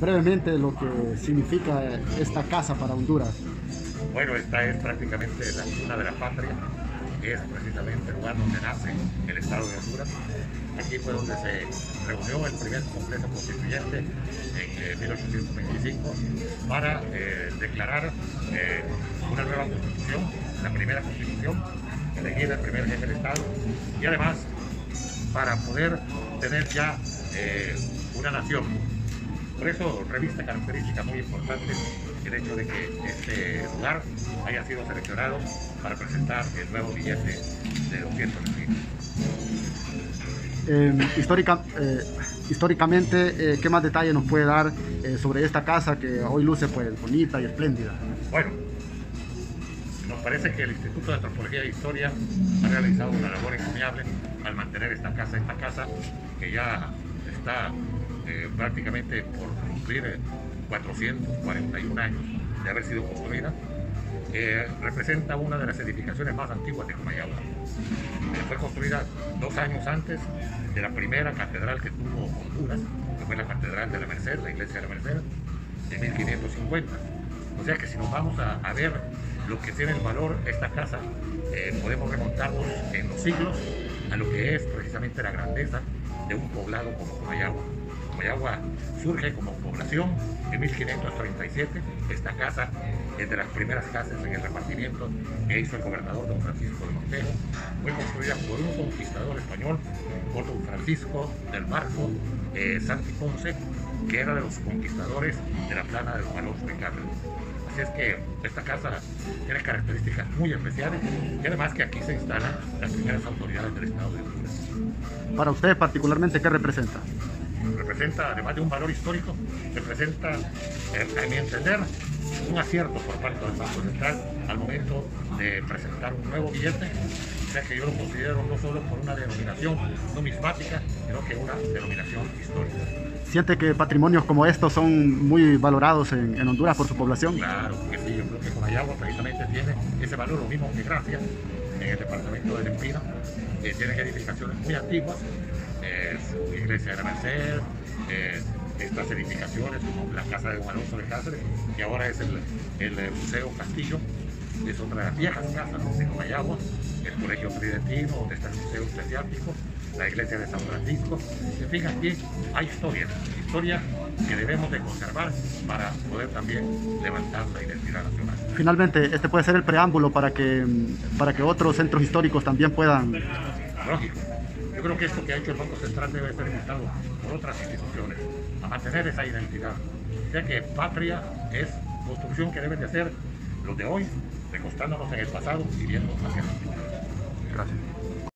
brevemente lo que significa esta casa para Honduras. Bueno, esta es prácticamente la cuna de la patria, es precisamente el lugar donde nace el Estado de Honduras. Aquí fue donde se reunió el primer Congreso Constituyente en 1825 eh, para eh, declarar eh, una nueva constitución, la primera constitución, elegir el primer jefe del Estado y además para poder tener ya una nación por eso revista característica muy importante el hecho de que este lugar haya sido seleccionado para presentar el nuevo billete de 200 lempiras. Eh, histórica, eh, históricamente, eh, ¿qué más detalle nos puede dar eh, sobre esta casa que hoy luce pues bonita y espléndida? Bueno, nos parece que el Instituto de Antropología e Historia ha realizado una labor encomiable al mantener esta casa, esta casa que ya está eh, prácticamente por cumplir 441 años de haber sido construida, eh, representa una de las edificaciones más antiguas de Comayagua. Eh, fue construida dos años antes de la primera catedral que tuvo Honduras, que fue la Catedral de la Merced, la Iglesia de la Merced, de 1550. O sea que si nos vamos a, a ver lo que tiene el valor esta casa, podemos remontarnos en los siglos a lo que es precisamente la grandeza de un poblado como Comayagua. Comayagua surge como población en 1537. Esta casa es de las primeras casas en el repartimiento que hizo el gobernador don Francisco de Montero. Fue construida por un conquistador español, por don Francisco del Marco eh, Santi Ponce, que era de los conquistadores de la plana de los Malos de Cárdenas. Así es que esta casa tiene características muy especiales y además que aquí se instalan las primeras autoridades del Estado de Honduras. Para usted particularmente, ¿qué representa? Representa, además de un valor histórico, representa, eh, a mi entender, un acierto por parte del Banco Central al momento de presentar un nuevo billete, sea que yo lo considero no solo por una denominación numismática, sino que una denominación histórica. ¿Siente que patrimonios como estos son muy valorados en, en Honduras por su población? Claro que sí, yo creo que Comayagua precisamente tiene ese valor, lo mismo que Gracia, en el departamento de Lempira, que tienen edificaciones muy antiguas, eh, iglesia de la Merced, eh, estas edificaciones como la casa de Juan Alonso de Cáceres, que ahora es el, el Museo Castillo, es otra de las viejas casas de Comayagua, el Colegio Tridentino, donde está el Museo Eclesiástico, la iglesia de San Francisco. En fin, aquí hay historia, historia que debemos de conservar para poder también levantar la identidad nacional. Finalmente, este puede ser el preámbulo para que, para que otros centros históricos también puedan... Lógico. Yo creo que esto que ha hecho el Banco Central debe ser imitado por otras instituciones, a mantener esa identidad. O sea que patria es construcción que deben de hacer los de hoy, recostándonos en el pasado y viendo hacia el futuro. Gracias.